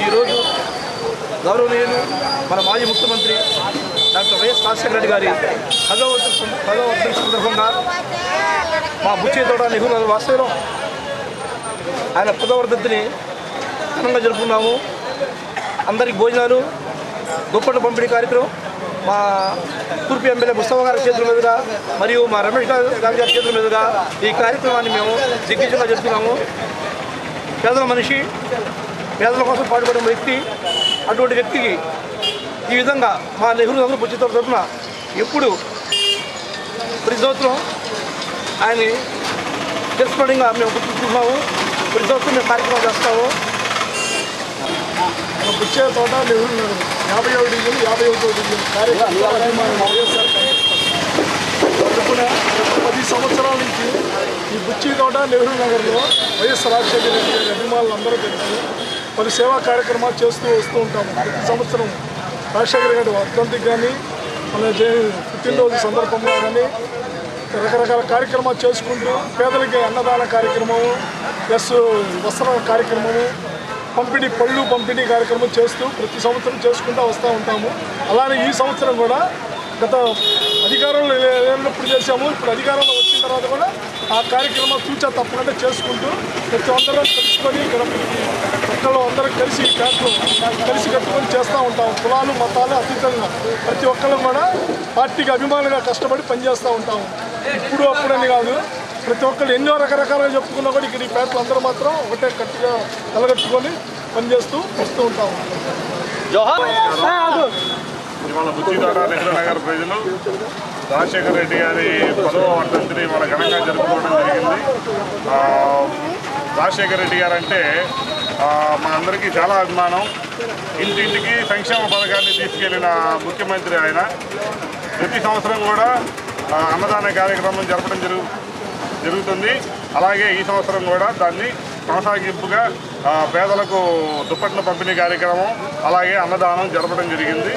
ఈరోజు గౌరవనీయులు మన మాజీ ముఖ్యమంత్రి డాక్టర్ వైఎస్ రాజశేఖర రెడ్డి గారి పదో పదో సందర్భంగా మా బుచ్చే తోట నెహ్రూ వాస్తవ్యం ఆయన పదవర్ధంతిని ఘనంగా జరుపుకున్నాము అందరికి భోజనాలు దుప్పట్లు పంపిణీ కార్యక్రమం మా తూర్పు ఎమ్మెల్యే ముస్తఫా గారి చేతుల మీదుగా మరియు మా రమేష్ గారి గారి చేతుల మీదుగా ఈ కార్యక్రమాన్ని మేము దిగ్విజయంగా చేస్తున్నాము పేదల మనిషి పేదల కోసం పాటుపడిన వ్యక్తి అటువంటి వ్యక్తికి ఈ విధంగా మా నెహ్రూ నగర్ పుచ్చితో తరఫున ఎప్పుడు ప్రతి సంవత్సరం ఆయన్ని తెలుసుకోవడంగా మేము గుర్తుంటున్నాము ప్రతి సంవత్సరం మేము కార్యక్రమాలు చేస్తాము. బుచ్చే తోట నెహ్రూ నగర్ యాభై ఒకటి డివిజన్ యాభై ఒకటో డివిజన్ కార్యక్రమం వైఎస్ఆర్ కాంగ్రెస్ పార్టీ. తరపున పది సంవత్సరాల నుంచి ఈ బుచ్చి తోట నెహ్రూ నగర్లో వైఎస్ రాజశేఖర రెడ్డి గారి అభిమానులు అందరూ కలిసి పలు సేవా కార్యక్రమాలు చేస్తూ వస్తూ ఉంటాము ప్రతి సంవత్సరం రాజశేఖర గారి వర్ధంతికి కానీ మన పుట్టినరోజు సందర్భంగా కానీ రకరకాల కార్యక్రమాలు చేసుకుంటూ పేదలకి అన్నదాన కార్యక్రమము ప్లస్ వస్త్ర కార్యక్రమము పంపిణీ పళ్ళు పంపిణీ కార్యక్రమం చేస్తూ ప్రతి సంవత్సరం చేసుకుంటూ వస్తూ ఉంటాము. అలానే ఈ సంవత్సరం కూడా గత అధికారంలో లేనప్పుడు చేసాము ఇప్పుడు అధికారంలో వచ్చిన తర్వాత కూడా ఆ కార్యక్రమం చూచా తప్పకుండా చేసుకుంటూ ప్రతి అందరం కలుసుకొని ఇక్కడ ఒక్కళ్ళు అందరం కలిసి ఈ కలిసి కట్టుకొని చేస్తూ ఉంటాము. కులాలు మతాలు అతీతంగా ప్రతి ఒక్కళ్ళు కూడా పార్టీకి అభిమానులుగా కష్టపడి పనిచేస్తూ ఉంటాము. ఇప్పుడు అప్పుడని కాదు. ప్రతి ఒక్కళ్ళు ఎన్నో రకరకాలుగా చెప్పుకున్నా కూడా ఇక్కడ ఈ పేటలు అందరూ మాత్రం ఒకటే కట్టుగా కలగట్టుకొని పనిచేస్తూ వస్తూ ఉంటాము. ఇవాళ నెహ్రూ నగర్ ప్రజలు రాజశేఖర రెడ్డి గారి పదవ వర్ధంతిని ఇవాళ ఘనంగా జరుపుకోవడం జరిగింది. ఆ, రాజశేఖర రెడ్డి గారు అంటే ఆ, మా అందరికీ చాలా అభిమానం. ఇంటింటికి సంక్షేమ పథకాన్ని తీసుకెళ్ళిన ముఖ్యమంత్రి ఆయన. ప్రతి సంవత్సరం కూడా అన్నదాన కార్యక్రమం జరపడం జరుగు జరుగుతుంది. అలాగే ఈ సంవత్సరం కూడా దాన్ని కొనసాగింపుగా పేదలకు దుప్పట్ల పంపిణీ కార్యక్రమం అలాగే అన్నదానం జరపడం జరిగింది.